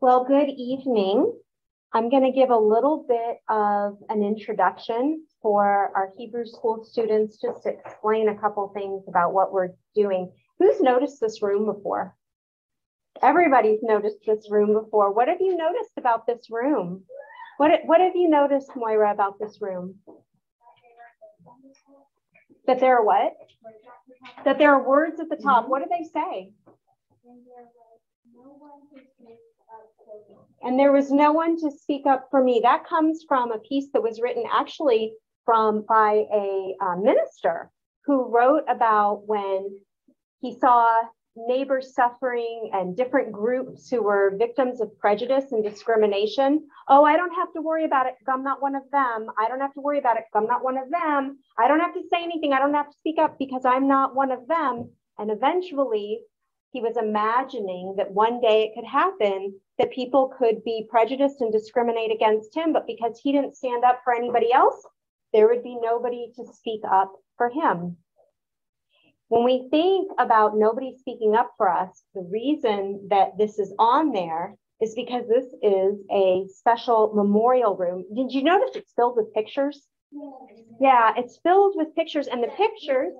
Well, good evening. I'm going to give a little bit of an introduction for our Hebrew school students just to explain a couple things about what we're doing. Who's noticed this room before? Everybody's noticed this room before. What have you noticed about this room? What, what have you noticed, Moira, about this room? That there are what? That there are words at the top. What do they say? And there was no one to speak up for me. That comes from a piece that was written actually from by a uh, minister who wrote about when he saw neighbors suffering and different groups who were victims of prejudice and discrimination. Oh, I don't have to worry about it I'm not one of them. I don't have to worry about it I'm not one of them. I don't have to say anything. I don't have to speak up because I'm not one of them. And eventually, he was imagining that one day it could happen that people could be prejudiced and discriminate against him, but because he didn't stand up for anybody else, there would be nobody to speak up for him. When we think about nobody speaking up for us, the reason that this is on there is because this is a special memorial room. Did you notice it's filled with pictures? Yeah, it's filled with pictures, and the pictures,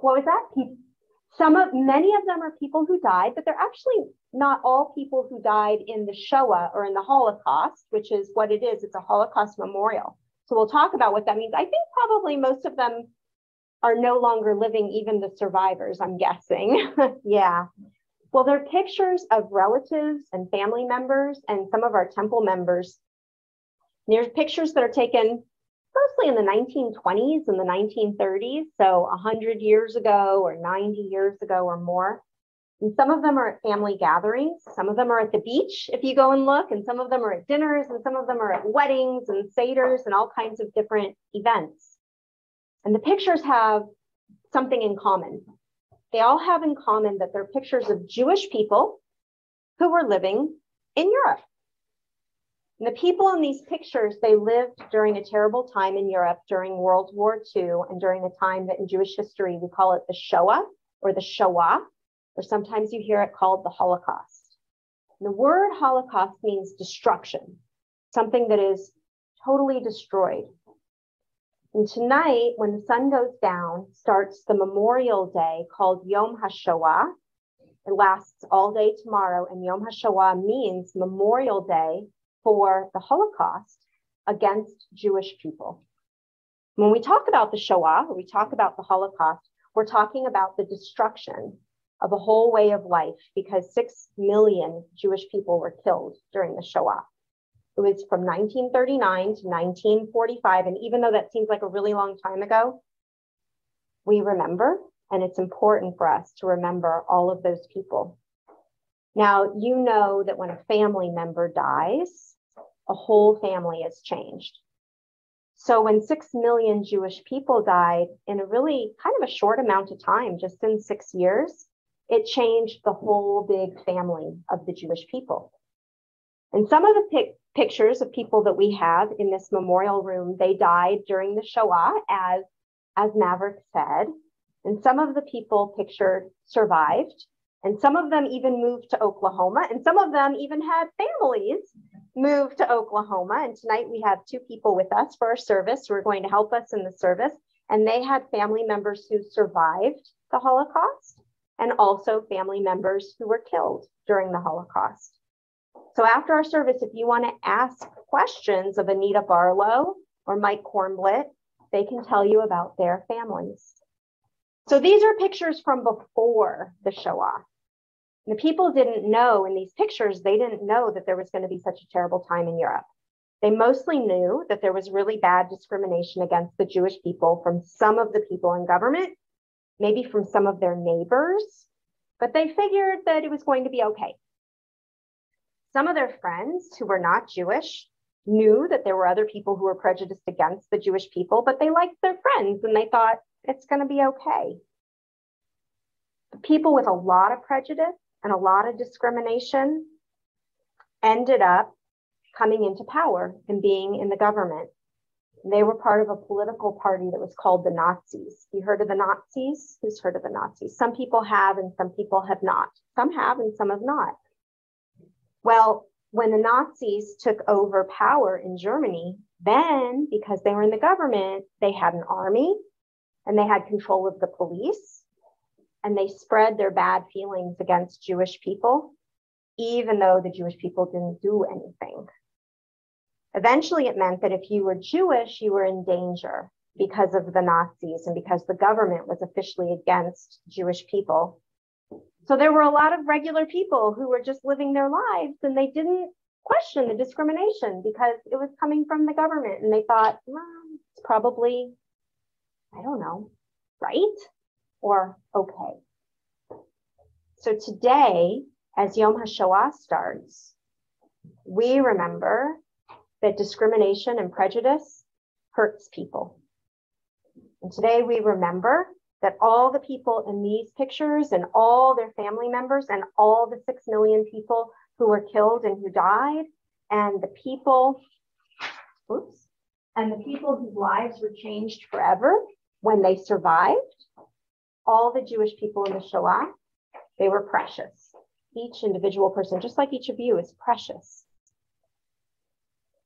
what was that? Some of many of them are people who died, but they're actually not all people who died in the Shoah or in the Holocaust, which is what it is. It's a Holocaust memorial. So we'll talk about what that means. I think probably most of them are no longer living, even the survivors, I'm guessing. yeah. Well, they're pictures of relatives and family members and some of our temple members. There's pictures that are taken mostly in the 1920s and the 1930s, so 100 years ago or 90 years ago or more. And some of them are at family gatherings, some of them are at the beach, if you go and look, and some of them are at dinners, and some of them are at weddings and seders and all kinds of different events. And the pictures have something in common. They all have in common that they're pictures of Jewish people who were living in Europe. And the people in these pictures, they lived during a terrible time in Europe during World War II and during a time that in Jewish history we call it the Shoah or the Shoah, or sometimes you hear it called the Holocaust. And the word Holocaust means destruction, something that is totally destroyed. And tonight, when the sun goes down, starts the Memorial Day called Yom HaShoah. It lasts all day tomorrow, and Yom HaShoah means Memorial Day for the Holocaust against Jewish people. When we talk about the Shoah, we talk about the Holocaust, we're talking about the destruction of a whole way of life because six million Jewish people were killed during the Shoah. It was from 1939 to 1945. And even though that seems like a really long time ago, we remember, and it's important for us to remember all of those people. Now, you know that when a family member dies, a whole family is changed. So when 6 million Jewish people died in a really kind of a short amount of time, just in six years, it changed the whole big family of the Jewish people. And some of the pictures of people that we have in this memorial room, they died during the Shoah, as, as Maverick said. And some of the people pictured survived. And some of them even moved to Oklahoma. And some of them even had families move to Oklahoma. And tonight we have two people with us for our service who are going to help us in the service. And they had family members who survived the Holocaust and also family members who were killed during the Holocaust. So after our service, if you want to ask questions of Anita Barlow or Mike Kornblit, they can tell you about their families. So these are pictures from before the Shoah. The people didn't know in these pictures, they didn't know that there was going to be such a terrible time in Europe. They mostly knew that there was really bad discrimination against the Jewish people from some of the people in government, maybe from some of their neighbors, but they figured that it was going to be okay. Some of their friends who were not Jewish knew that there were other people who were prejudiced against the Jewish people, but they liked their friends and they thought it's going to be okay. The people with a lot of prejudice and a lot of discrimination ended up coming into power and being in the government. They were part of a political party that was called the Nazis. You heard of the Nazis? Who's heard of the Nazis? Some people have and some people have not. Some have and some have not. Well, when the Nazis took over power in Germany, then because they were in the government, they had an army and they had control of the police and they spread their bad feelings against Jewish people, even though the Jewish people didn't do anything. Eventually, it meant that if you were Jewish, you were in danger because of the Nazis and because the government was officially against Jewish people. So there were a lot of regular people who were just living their lives and they didn't question the discrimination because it was coming from the government and they thought, well, it's probably, I don't know, right? Or okay. So today, as Yom HaShoah starts, we remember that discrimination and prejudice hurts people. And today we remember that all the people in these pictures and all their family members and all the 6 million people who were killed and who died and the people, oops, and the people whose lives were changed forever when they survived, all the Jewish people in the Shoah, they were precious. Each individual person, just like each of you, is precious.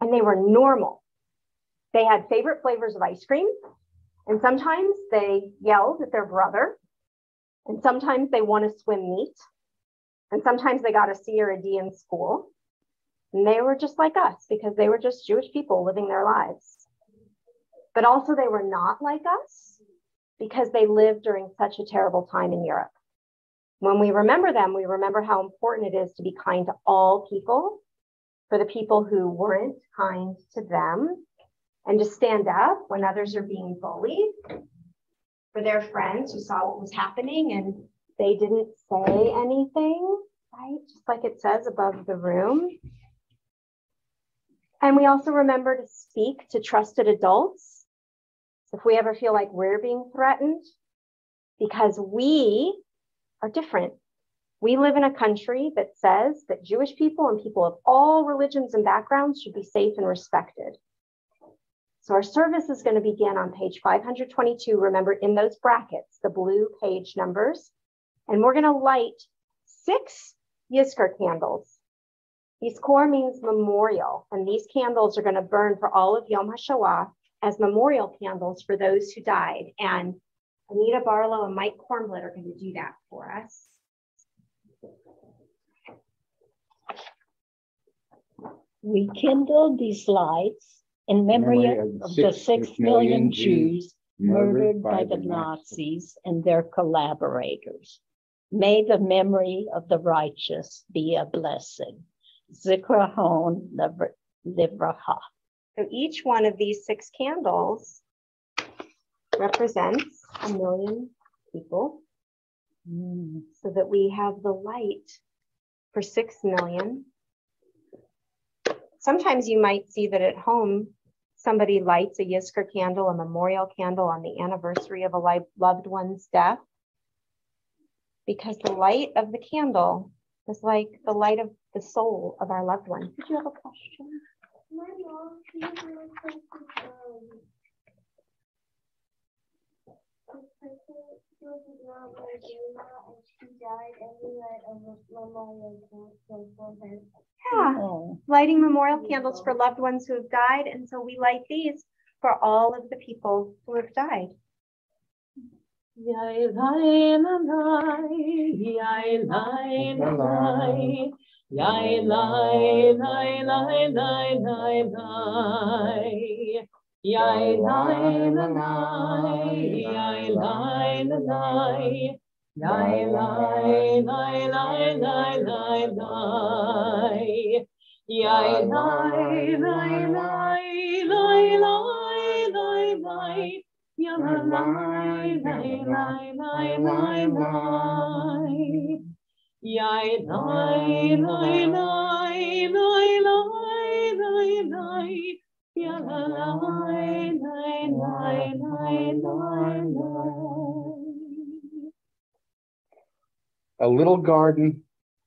And they were normal. They had favorite flavors of ice cream. And sometimes they yelled at their brother. And sometimes they won a swim meet. And sometimes they got a C or a D in school. And they were just like us because they were just Jewish people living their lives. But also, they were not like us because they lived during such a terrible time in Europe. When we remember them, we remember how important it is to be kind to all people, for the people who weren't kind to them, and to stand up when others are being bullied, for their friends who saw what was happening and they didn't say anything, right? Just like it says above the room. And we also remember to speak to trusted adults if we ever feel like we're being threatened, because we are different. We live in a country that says that Jewish people and people of all religions and backgrounds should be safe and respected. So our service is going to begin on page 522. Remember, in those brackets, the blue page numbers. And we're going to light six Yizkor candles. Yizkor means memorial, and these candles are going to burn for all of Yom HaShoah as memorial candles for those who died. And Anita Barlow and Mike Kornblit are going to do that for us. We kindle these lights in memory, memory of, of the six million Jews murdered by, by the Nazis and their collaborators. May the memory of the righteous be a blessing. Zikrahon Livraha. So each one of these six candles represents a million people so that we have the light for six million. Sometimes you might see that at home, somebody lights a Yizkor candle, a memorial candle on the anniversary of a loved one's death. Because the light of the candle is like the light of the soul of our loved one. Did you have a question? Yeah, lighting memorial candles for loved ones who have died. And so we light these for all of the people who have died. Lai lai. Yai lai lai lai. Yai lai lai. Yai lai lai lai lai lai lai. Yai lai lai lai lai lai lai lai. Yai lai lai lai lai lai lai. A little garden,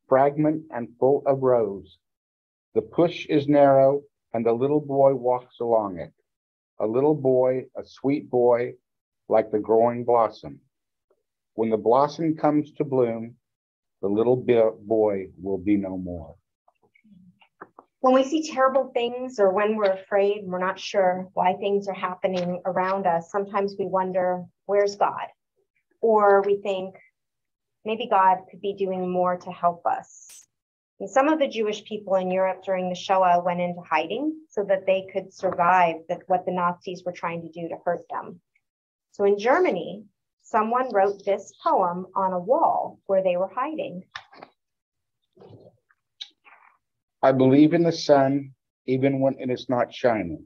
fragment and full of rose. The push is narrow, and the little boy walks along it. A little boy, a sweet boy, like the growing blossom. When the blossom comes to bloom, the little boy will be no more. when we see terrible things or when we're afraid and we're not sure why things are happening around us, sometimes we wonder, where's God? Or we think, maybe God could be doing more to help us. And some of the Jewish people in Europe during the Shoah went into hiding so that they could survive that what the Nazis were trying to do to hurt them. So in Germany, someone wrote this poem on a wall where they were hiding. I believe in the sun even when it is not shining.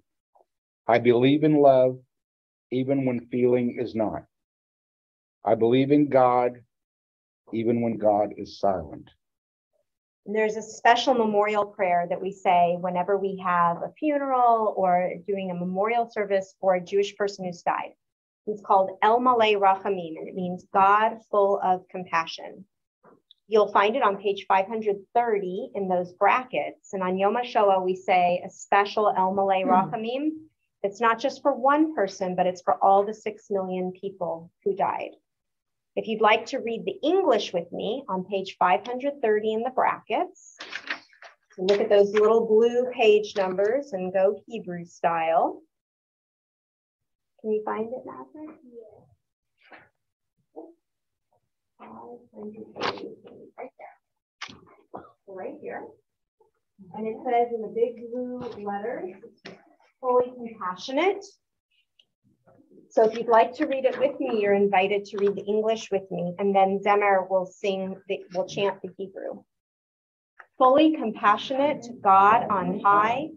I believe in love even when feeling is not. I believe in God even when God is silent. there's a special memorial prayer that we say whenever we have a funeral or doing a memorial service for a Jewish person who's died. It's called El Malay Rachamim, and it means God full of compassion. You'll find it on page 530 in those brackets. And on Yom HaShoah, we say a special El Malay hmm. Rachamim. It's not just for one person, but it's for all the six million people who died. If you'd like to read the English with me on page 530 in the brackets, look at those little blue page numbers and go Hebrew style. Can you find it, Nazareth? Yeah right there. Right here. And it says in the big blue letters, fully compassionate. So if you'd like to read it with me, you're invited to read the English with me, and then Zemer will sing, the, will chant the Hebrew. Fully compassionate to God on high,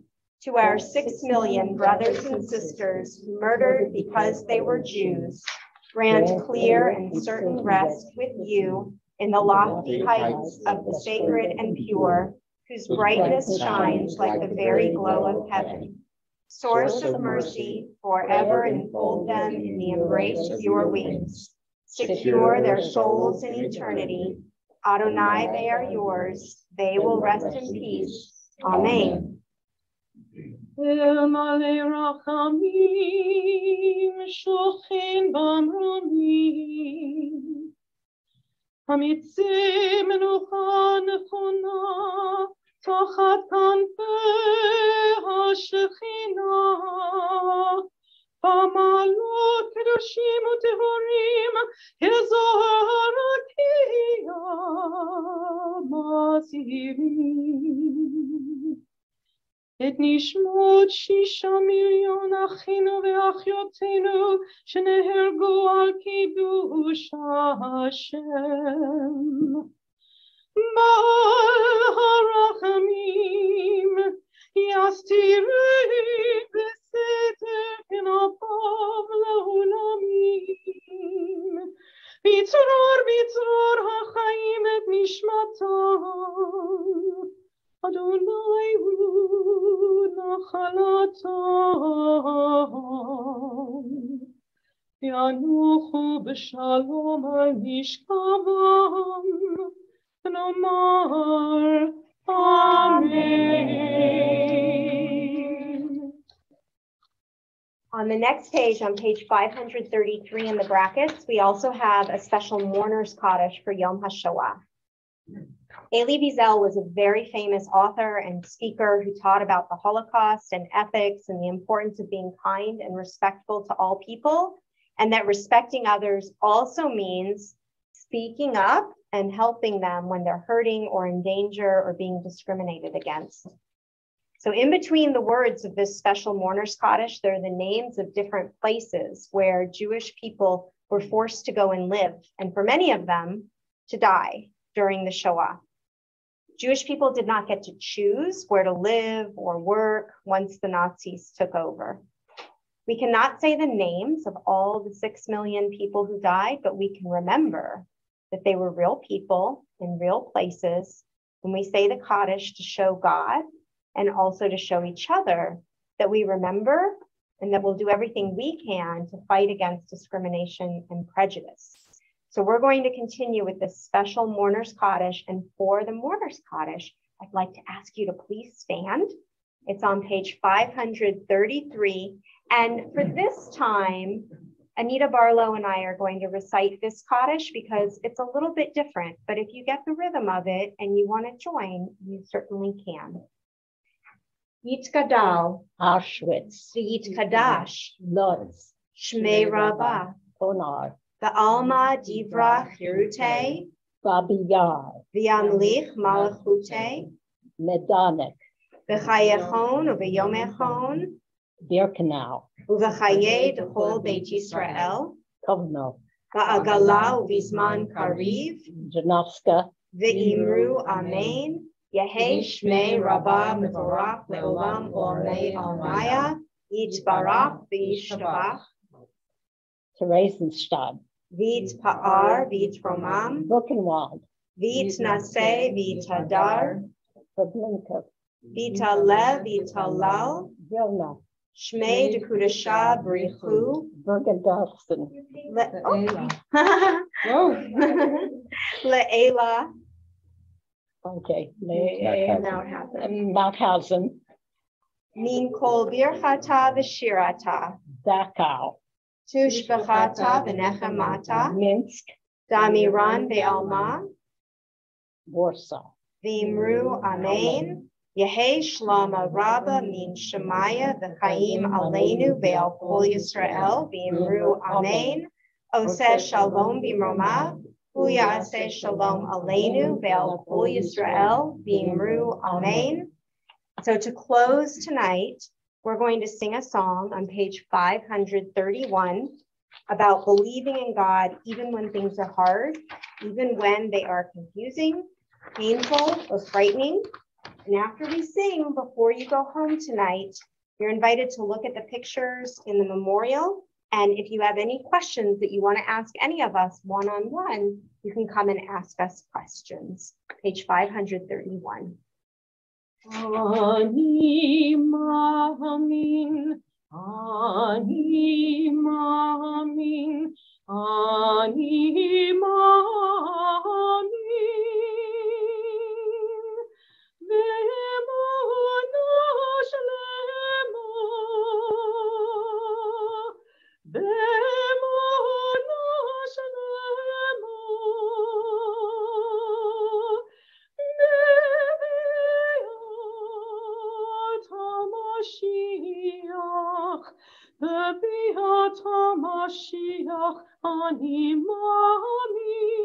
to our six million brothers and sisters murdered because they were Jews, grant clear and certain rest with you in the lofty heights of the sacred and pure, whose brightness shines like the very glow of heaven. Source of mercy, forever enfold them in the embrace of your wings. Secure their souls in eternity. Adonai, they are yours. They will rest in peace. Amen. מלא רחמים, שוכן במרומים. המציא מנוחה נכונה, תחת כנפי השכינה. במעלות קדושים וטהורים, יזוהר רקיע מזהירים. את נשמות שישה מיליון אחינו ואחיותינו שנהרגו על קידוש השם. בעל הרחמים יסתירי בסתר כנפיו לעולמים. בצרור בצרור החיים את נשמתם. Amen. On the next page, on page 533 in the brackets, we also have a special mourner's Kaddish for Yom HaShoah. Elie Wiesel was a very famous author and speaker who taught about the Holocaust and ethics and the importance of being kind and respectful to all people, and that respecting others also means speaking up and helping them when they're hurting or in danger or being discriminated against. So, in between the words of this special mourner's Kaddish, there are the names of different places where Jewish people were forced to go and live, and for many of them, to die during the Shoah. Jewish people did not get to choose where to live or work once the Nazis took over. We cannot say the names of all the six million people who died, but we can remember that they were real people in real places when we say the Kaddish to show God and also to show each other that we remember and that we'll do everything we can to fight against discrimination and prejudice. So we're going to continue with this special mourner's Kaddish. And for the mourner's Kaddish, I'd like to ask you to please stand. It's on page 533. And for this time, Anita Barlow and I are going to recite this Kaddish because it's a little bit different. But if you get the rhythm of it and you want to join, you certainly can. Yitkadal, Auschwitz, Yitkadash, Lodz, Shmei Rabbah, Ponar, Alma Divra Hirute, Babi Yar, V'yamlich Malachute, Majdanek, V'chayechon Uv'yomechon, Birkenau, Uv'chaye Dechol Beit Yisrael, Kovno, V'agala Uv'izman Kariv, Janowska, V'imru Amen, Yehe Shmei Rabbah Mevorach Leolam Ormei Almaya, Yitbarach V'yishtabach, Theresienstadt, V'it Pa'ar V'it Romam, Buchenwald, V'it Naseh V'it Hadar, Treblinka, Vita Le Vita Lal, Vilna, Shmei Dekudasha Brichu, Bergen-Belsen, Le oh. Le'ela. Oh. okay, Mauthausen. Now it happened. Mauthausen, Min Kol Birchata V'Shirata, Dachau, Tushbechata V'Nechemata, Minsk, Damiran Ve'alma, Warsaw, V'imru Amen, Yehe Shlama Rabba Min Shemaya V'Chaim Aleinu Ve'al Kol Yisrael, V'imru Amen, Oseh Shalom B'Mromav, Hu Ya'aseh Shalom Aleinu Ve'al Kol Yisrael, V'imru Amen. So to close tonight, we're going to sing a song on page 531 about believing in God even when things are hard, even when they are confusing, painful, or frightening. And after we sing, before you go home tonight, you're invited to look at the pictures in the memorial. And if you have any questions that you want to ask any of us one on one, you can come and ask us questions. Page 531. Ani mamin, ani mamin, ani mamin. Ve'emuna shlema, Nevi'at HaMashiach, Ani Ma'amin,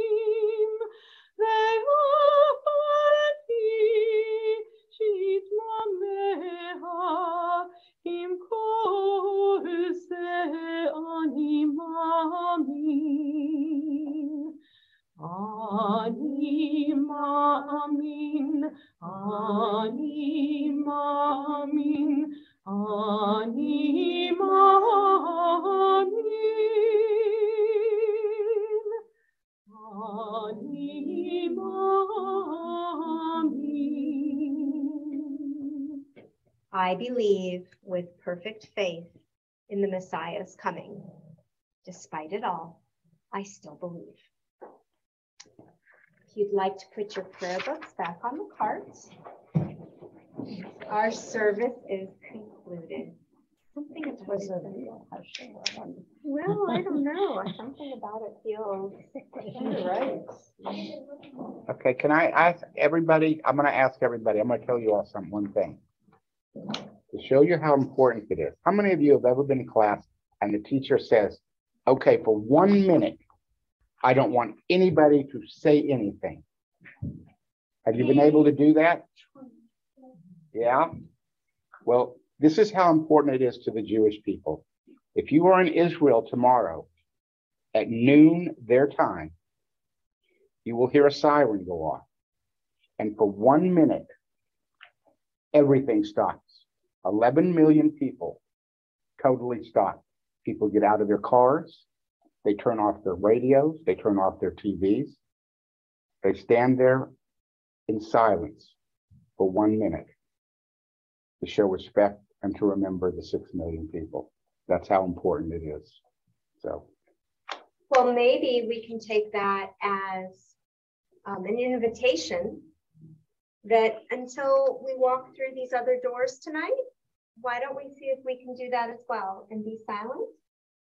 I believe with perfect faith in the Messiah's coming. Despite it all, I still believe. If you'd like to put your prayer books back on the carts, our service is concluded. Something is was a real well, I don't know. Something about it feels right. Okay, can I ask everybody, I'm gonna ask everybody, I'm gonna tell you all something, one thing. To show you how important it is. How many of you have ever been in class and the teacher says, okay, for one minute, I don't want anybody to say anything? Have you been able to do that? Yeah? Well, this is how important it is to the Jewish people. If you are in Israel tomorrow at noon their time, you will hear a siren go off. And for one minute, everything stops. 11 million people totally stop. People get out of their cars, they turn off their radios, they turn off their TVs. They stand there in silence for one minute to show respect and to remember the 6 million people. That's how important it is. So. Well, maybe we can take that as um, an invitation that until we walk through these other doors tonight, why don't we see if we can do that as well and be silent?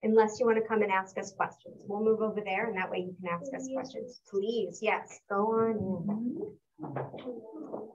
Unless you want to come and ask us questions. We'll move over there and that way you can ask us questions. Please, yes, go on. Mm-hmm.